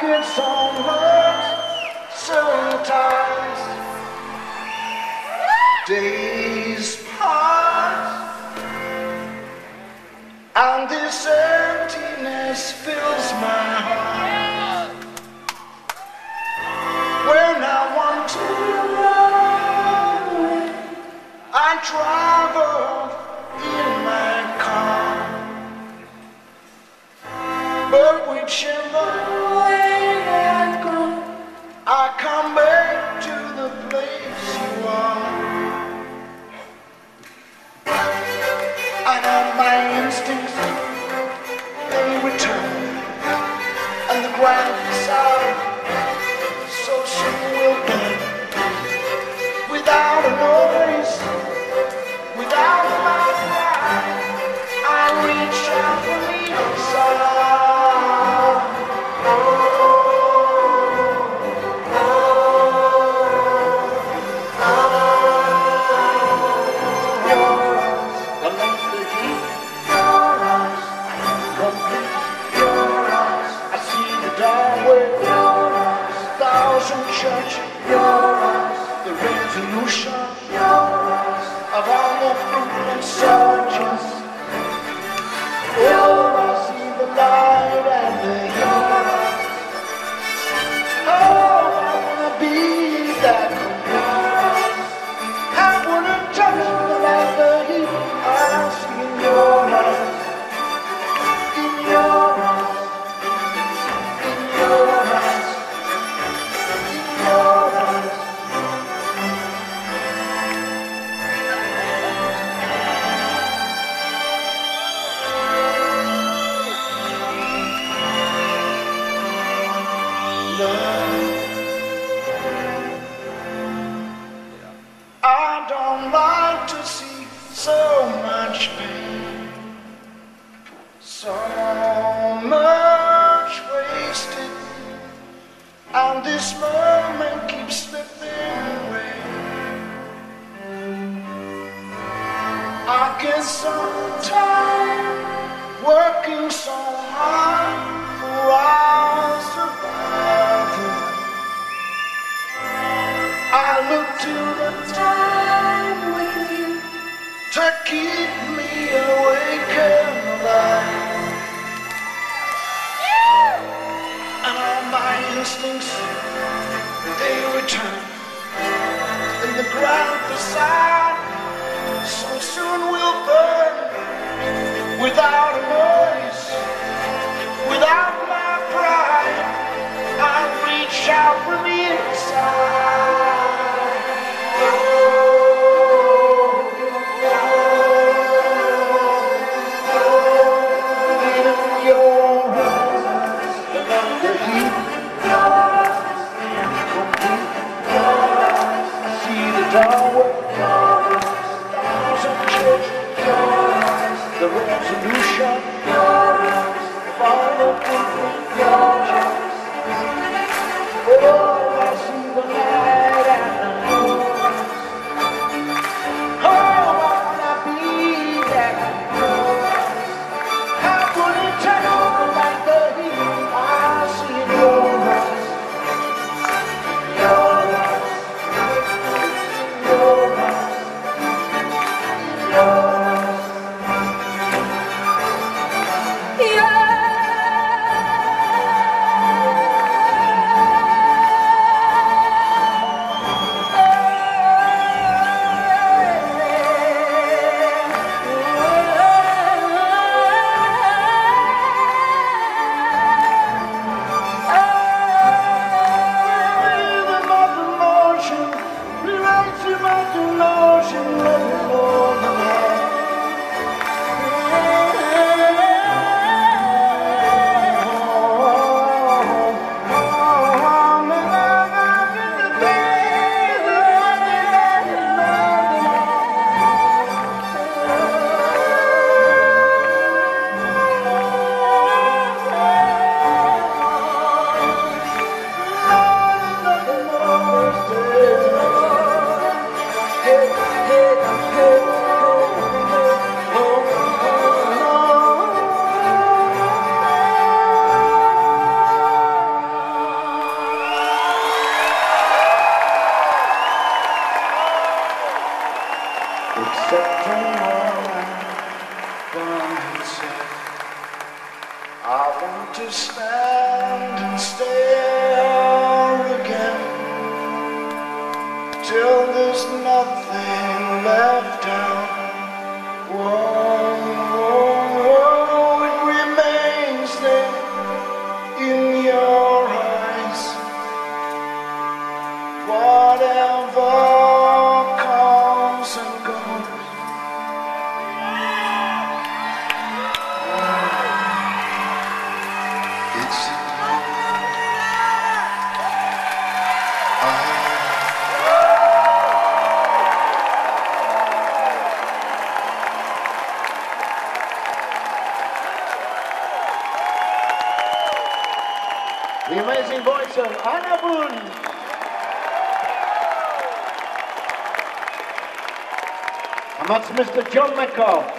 Gets so much sometimes. Days pass, and this emptiness fills my heart. When I want to run I try. Música so much pain, so much wasted, and this moment keeps slipping away. I can sometimes tired, working so hard. sound so soon will burn without I want to stand and stare. The amazing voice of Ane Brun. And that's Mr. John Metcalfe.